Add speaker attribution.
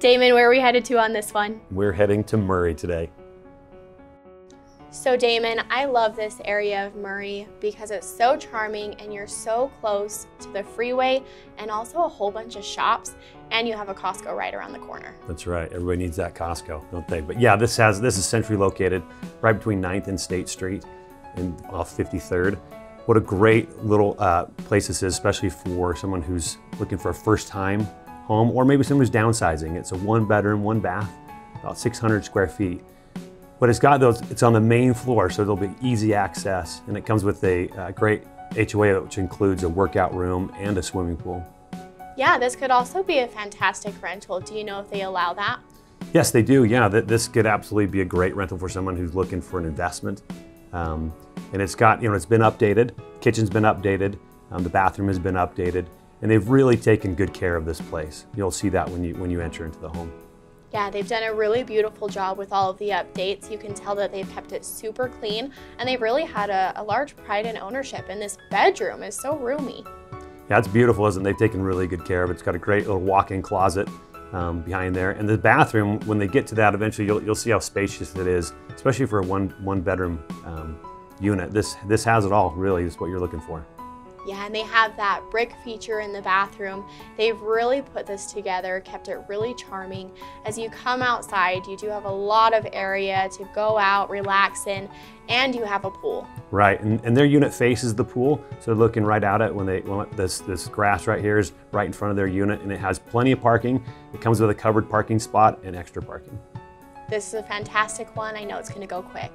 Speaker 1: Damon, where are we headed to on this one?
Speaker 2: We're heading to Murray today.
Speaker 1: So Damon, I love this area of Murray because it's so charming and you're so close to the freeway and also a whole bunch of shops and you have a Costco right around the corner.
Speaker 2: That's right. Everybody needs that Costco, don't they? But yeah, this has this is centrally located right between 9th and State Street and off 53rd. What a great little uh, place this is, especially for someone who's looking for a first time home or maybe someone who's downsizing. It's a one bedroom, one bath, about 600 square feet. But it's got those, it's on the main floor, so there'll be easy access. And it comes with a uh, great HOA, which includes a workout room and a swimming pool.
Speaker 1: Yeah, this could also be a fantastic rental. Do you know if they allow that?
Speaker 2: Yes, they do. Yeah, this could absolutely be a great rental for someone who's looking for an investment. Um, and it's got, you know, it's been updated. Kitchen's been updated. Um, the bathroom has been updated. And they've really taken good care of this place. You'll see that when you, when you enter into the home.
Speaker 1: Yeah, they've done a really beautiful job with all of the updates. You can tell that they've kept it super clean and they've really had a, a large pride in ownership. And this bedroom is so roomy.
Speaker 2: Yeah, it's beautiful, isn't it? They've taken really good care of it. It's got a great little walk-in closet um, behind there. And the bathroom, when they get to that, eventually you'll, you'll see how spacious it is, especially for a one, one bedroom um, unit. This, this has it all, really, is what you're looking for.
Speaker 1: Yeah, and they have that brick feature in the bathroom. They've really put this together, kept it really charming. As you come outside, you do have a lot of area to go out, relax in, and you have a pool.
Speaker 2: Right, and, and their unit faces the pool, so looking right out at when they when this this grass right here is right in front of their unit, and it has plenty of parking. It comes with a covered parking spot and extra parking.
Speaker 1: This is a fantastic one. I know it's going to go quick.